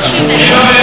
去呗